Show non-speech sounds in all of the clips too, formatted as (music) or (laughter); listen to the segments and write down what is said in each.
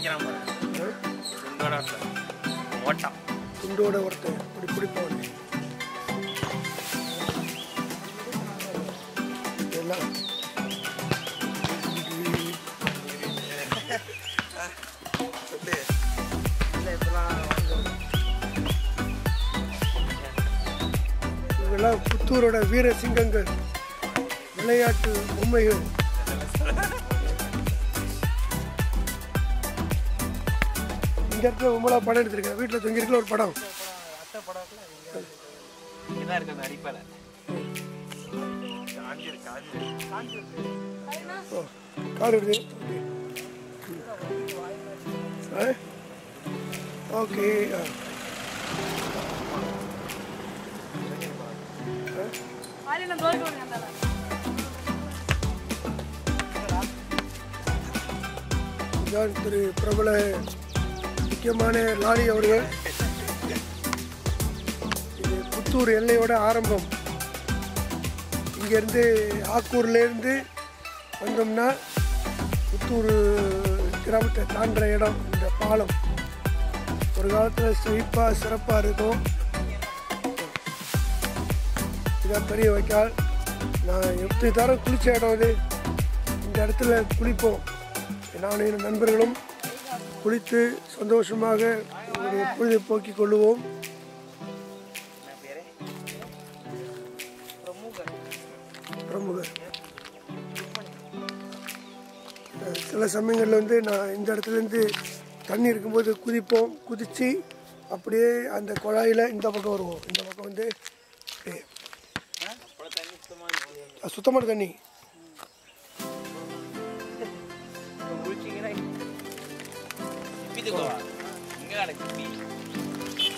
நிற்கிறான் துண்டோட ஒருத்தன். ஓட்டான் துண்டோட ஒருத்தன். இப்படி பிடிப்பவன் எல்லாம் புத்தூரோட வீர சிங்கங்கள் விளையாட்டு பொம்மைகள் இந்த இடத்துல உம்மளா படம் எடுத்திருக்கேன். வீட்டில் தொங்கியிருக்கல ஒரு படம். கார் எடுத்து ஓகே. இதுதான் திரு பிரபல முக்கியமான லாரி அவர்கள். இது புத்தூர் எல்லையோட ஆரம்பம். இங்கேருந்து ஆக்கூர்லேருந்து வந்தோம்னா புத்தூர் கிராமத்தை தாண்டுற இடம் இந்த பாலம். ஒரு காலத்தில் செழிப்பாக சிறப்பாக இருக்கும். இதான் பெரிய வைக்கால். நான் எப்படி தரம் குளித்த இடம் இது இந்த இடத்துல குளிப்போம். நானும் என் நண்பர்களும் குளித்து சந்தோஷமாக பொழுதை போக்கிக் கொள்ளுவோம். பிரமுகர். சில சமயங்களில் வந்து நான் இந்த இடத்துலேருந்து தண்ணி இருக்கும்போது குதிப்போம். குதித்து அப்படியே அந்த குழாயில் இந்த பக்கம் வருவோம். இந்த பக்கம் வந்து சுத்தமான தண்ணி.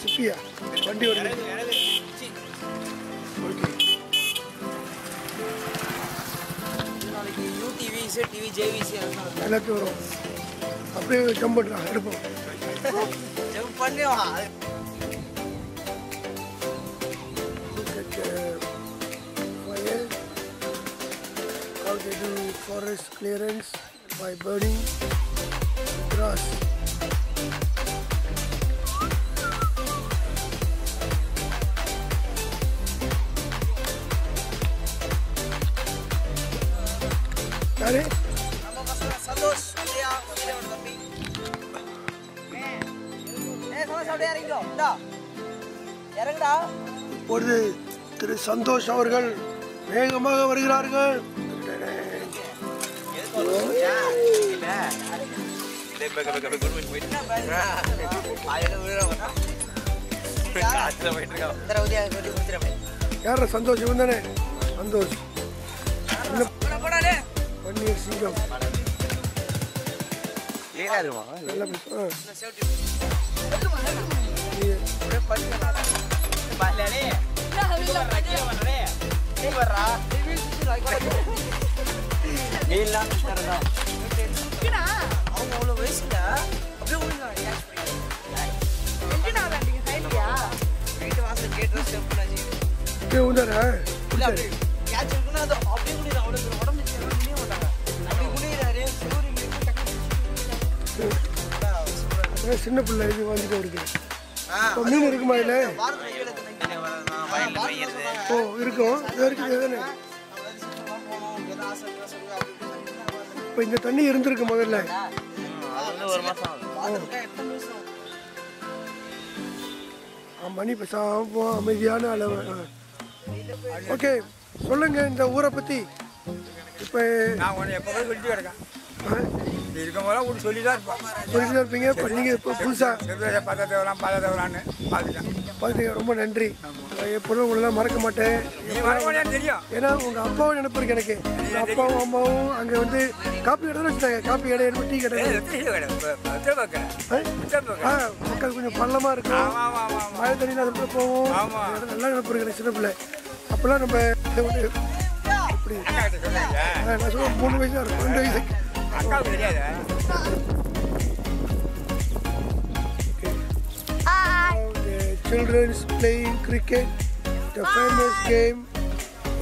சிப்பியா? வண்டி. ஓகே நாளைக்கு யூடிவி டிவி ஜேவிசி எல்லாத்தையும் வரும் அப்படியே ஜம்ப் பண்ணலாம் எடுப்போம். Jump the fire, how they do forest clearance by burning the grass. இறங்குடா இப்பொழுது திரு சந்தோஷ் அவர்கள் வேகமாக வருகிறார்கள். யார சந்தோஷ் இவன் தானே? சந்தோஷ். பன்னீர் சிங்கம் நல்ல பையன். ஆ. நீ- அவங்க அவ்வளோ வயசுல அப்படியே விழுந்தாங்க வீட்டு வாசல் கேட்டு ஸ்டெப் பண்ணாச்சு இப்படியே சின்ன பிள்ளை இது வாங்கிட்டு இருக்கு இப்போ மீன் இருக்குமா இல்லை ஓ இருக்கும் இது இருக்குது தானே? இப்போ இந்த தண்ணி இருந்திருக்கு முதல்ல. மணி பேசாம அமைதியான அளவு. ஓகே சொல்லுங்க இந்த ஊரை பத்தி. இப்போ நான் உன்னை எப்போ விட்டு கிடக்கேன். இப்படி இருக்கும் போது உனக்கு சொல்லி தான் சொல்லிட்டு இருப்பீங்க இப்போ நீங்கள் இப்போ புதுசாக பத்த தேவலாம் பத தேவலான்னு பார்த்துட்டேன் பார்த்துங்க ரொம்ப நன்றி. நான் எப்பொழுதும் உங்களெல்லாம் மறக்க மாட்டேன். தெரியும். ஏன்னா உங்கள் அப்பாவும் நினைப்பு இருக்கு எனக்கு. அப்பாவும் அம்மாவும் அங்கே வந்து காப்பி கடை வச்சுட்டாங்க. காப்பி கடை டீ கடை. கடை. ஆ? மக்கள் கொஞ்சம் பள்ளமாக இருக்கும். மழை தண்ணி அதில் போவோம். அது நல்லா நினைப்பு இருக்கு சின்ன பிள்ளை. அப்போல்லாம் நம்ம ஆ, நான் சொல்ல மூணு வயசு தான் இருக்கும். ரெண்டு வயசு Children's The playing cricket, the famous game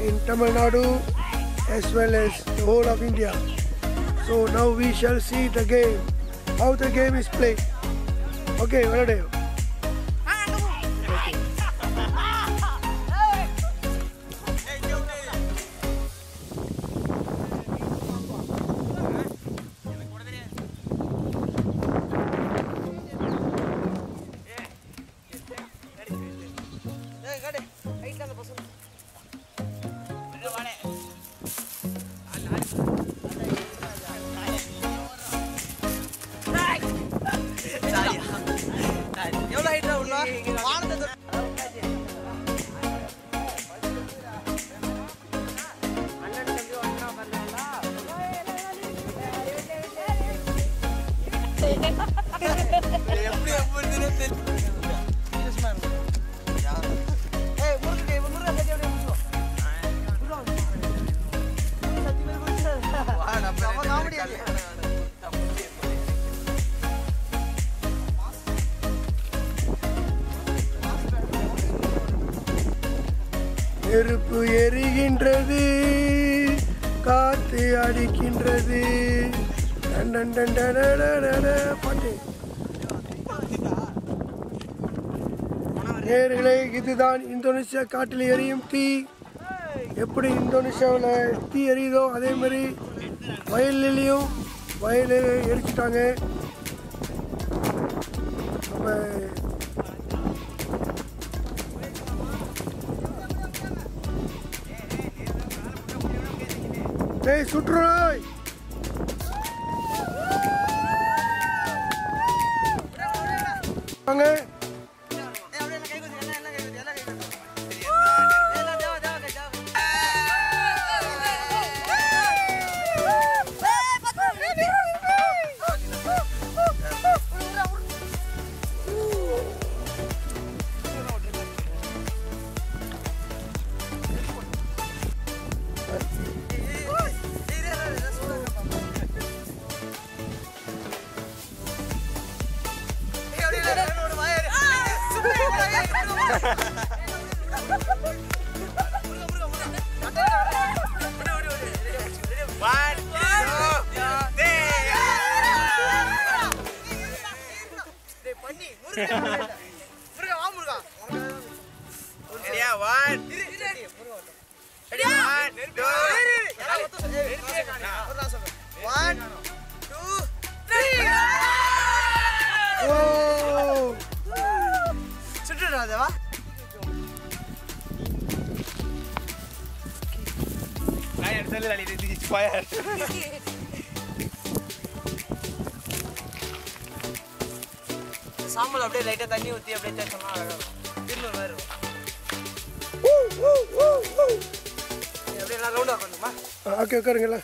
in Tamil Nadu as well as the whole of India. So now we shall see the game, how the game is played. Okay, what? காடு ரைட்ல அந்த பசங்க நெருப்பு எரிகின்றது காத்து அடிக்கின்றது. Ton பாட்டு. நேர்களே இதுதான் Indonesia காட்டில் எரியும் தீ. எப்படி இந்தோனேஷியாவில் தீ எரியுதோ அதே மாதிரி வயல்லையும் வயலில் எரிச்சிட்டாங்க. நம்ம ஏய் சுற்றுறாய் வாங்க. சாம்பல் அப்படியே லைட்டா தண்ணி ஊத்தி அப்படியே தேய்ச்சோம்னா அழகா திரும்ப வேறு அப்படியே எல்லாம் ரவுண்டா பண்ணுமா ஓகே உட்காருங்களா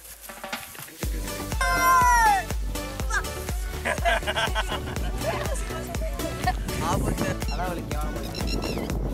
ஆபத்து அதான் வலிக்கும்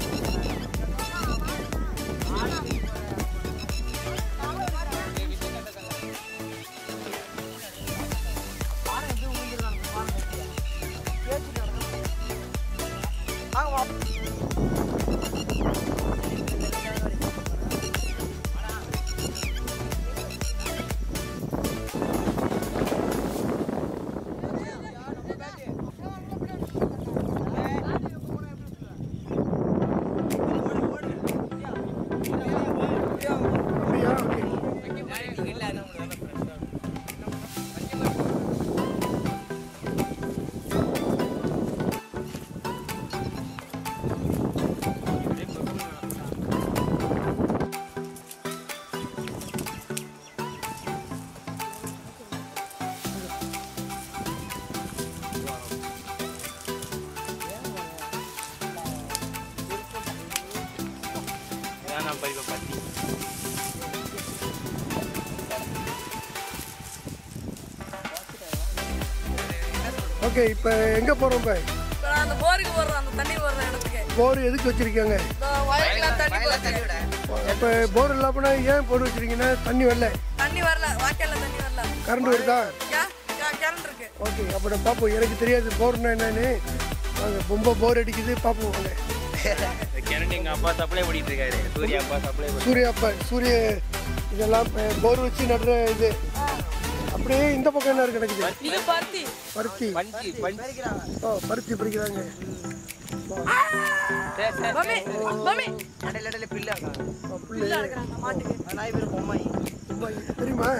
ஓகே இப்போ எங்கே போகிறோம் இப்போ இப்ப நான் அந்த போருக்கு போடுறேன் அந்த தண்ணி போடுற இடத்துக்கு. போர் எதுக்கு வச்சுருக்காங்க? இப்போ போர் இல்லாமனா ஏன் போர் வச்சுருக்கீங்கன்னா தண்ணி வரல? தண்ணி வரல வாய்க்கால்ல தண்ணி வரல. கரண்ட் வருதா? கே- கே- கிணறு இருக்கு. ஓகே அப்போ பார்ப்போம் எனக்கு தெரியாது போர்னா என்னன்னு. நாங்கள் ரொம்ப போர் அடிக்குது பார்ப்போம் வாங்க. (laughs) கிணறு எங்க அப்பா சப்ளை பண்ணிட்டு இருக்காரு சூர்யா அப்பா சப்ளை சூர்யா அப்பா சூரிய இதெல்லாம் போர் வச்சு நடுற இது. அப்படி அப்படியே இந்த பக்கம் என்ன இருக்கு கிடைக்குது. இது பருத்தி. பருத்தி. பஞ்சு பஞ்சு ஓ பருத்தி பறிக்கிறாங்க மம்மி மம்மி. இடையில இடையில பில்லு இருக்காங்க ஓ, புல்லு. இருக்கிறாங்க மாட்டுக்கு. நாய் பேர் பொம்மாய். தெரியுமா?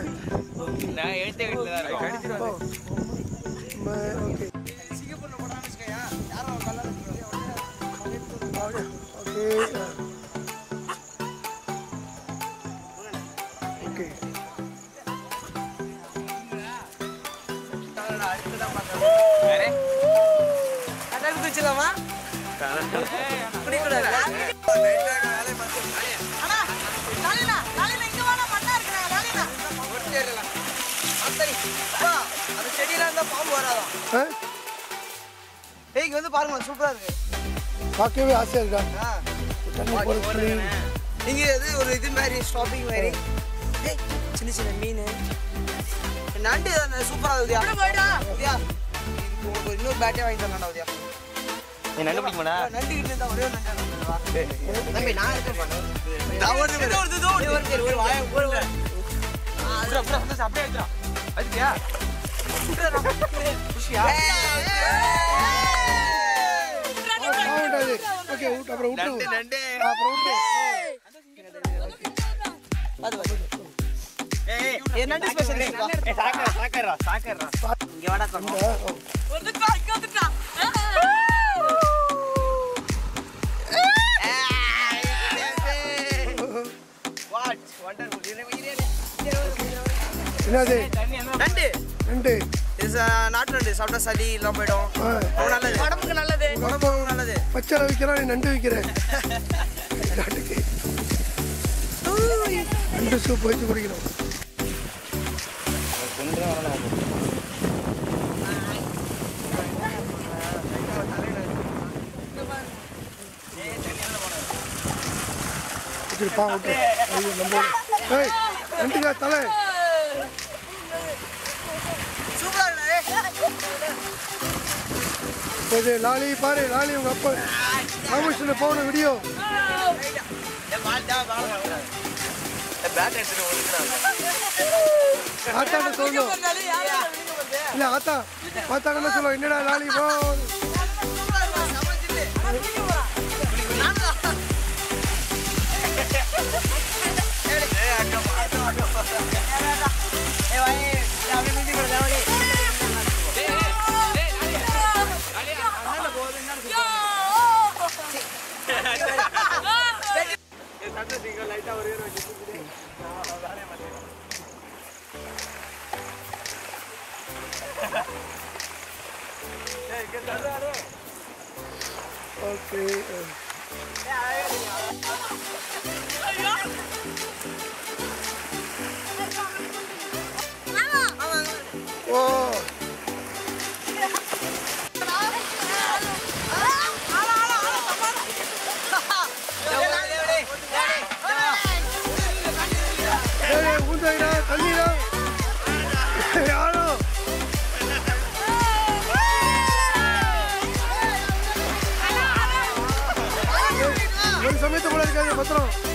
நான் எழுத்த வீட்டில் தான் ம- ஓகே. செடியெல்லாம் இருந்தா பாம்பு வராதான் ஆ. இங்க வந்து பாருங்க சூப்பரா இருக்கு பார்க்கவே ஆசையா இருக்கா இங்க இது ஒரு இது மாதிரி ஸ்டாப்பிங் மாதிரி. சின்ன சின்ன மீன். நண்டு அந்த சூப்பரா இருக்குதியா? உதயா உங்களுக்கு இன்னொரு பேட்டே வாங்கி தரலாம் உதயா. நீ நண்டு பிடிக்குமாடா நண்டு கிட்ட இருந்தா ஒரே ஒரு நண்டு. தம்பி நான் இருக்கேன் நான் ஒரு ஒரு ஒரு ஒரு வாய ஒரு ஒரு அப்படியே எடுத்துடா. அதுக்கியா குஷியா? ஆகட்டாது ஓகே விட்டு அப்புறம் விட்டு நண்டு. அப்புறம் விட்டு என்னது? நாட்டு நண்டு சாப்பிட்டா சளி எல்லாம் போயிடும் நல்லது. உடம்புக்கு நல்லது. உடம்புக்கு நல்லது. பச்சை விற்கிறான் நீ நண்டு விற்கிறேன் நாட்டுக்கு (laughs) நண்டு சூப் வச்சு குடிக்கணும் வச்சுட்டு பா விட்டு ஐயோ நம்ம ஏய் நண்டுக்கா தலை. இது லாலி பாரு லாலி உங்க அப்பா ராமகிருஷ்ணன் போன வீடியோ பேட் எடுத்துட்டு சொல்லணும் இல்ல ஆத்தா பார்த்தாங்கன்னு சொல்லுவோம் என்னடா லாலி போ ஓ ஏய் ஊந்தாயிரா தண்ணிடா யாரோ ஒரு சமயத்தை போல இருக்காது பத்திரம்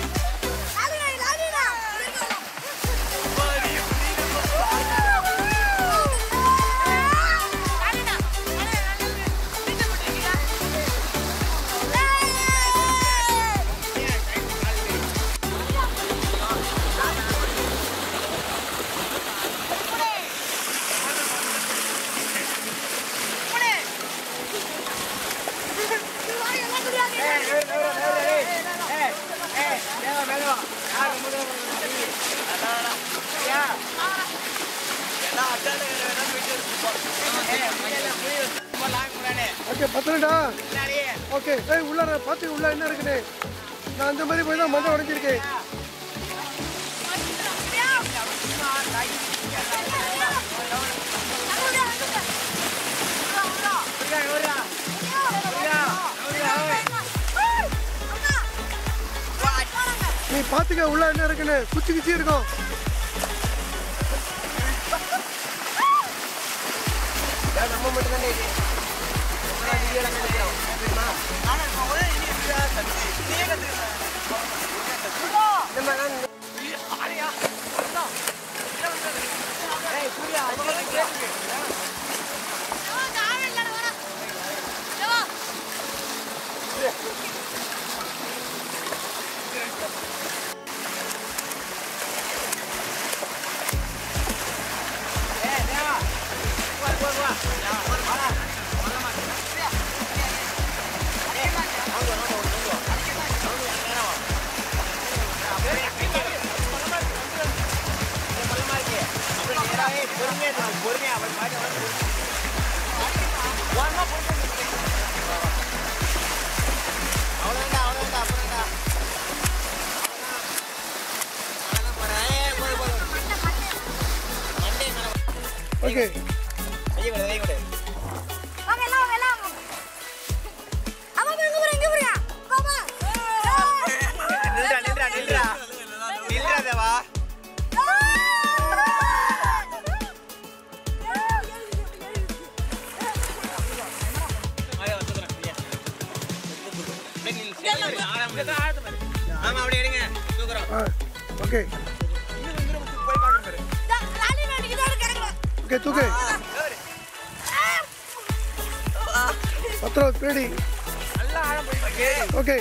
ஓகே பத்திரம்டா. ஓகே ஏய் உள்ள பார்த்து உள்ள என்ன இருக்குன்னு. நான் அந்த மாதிரி போய் தான் மண்டை உடைஞ்சிருக்கேன். நீ பார்த்துக்க உள்ள என்ன இருக்குன்னு. குச்சி குச்சி இருக்கும். வீடியோ எல்லாம் எடுக்கிறோம் ஆனா இப்போ ஒரே நீ நீயே கத்துக்கலாம் ஓகே. ஆமா அப்படியே எடுங்க தூக்குறோம். ஓகே. ஓகே தூக்கு. ஓகே.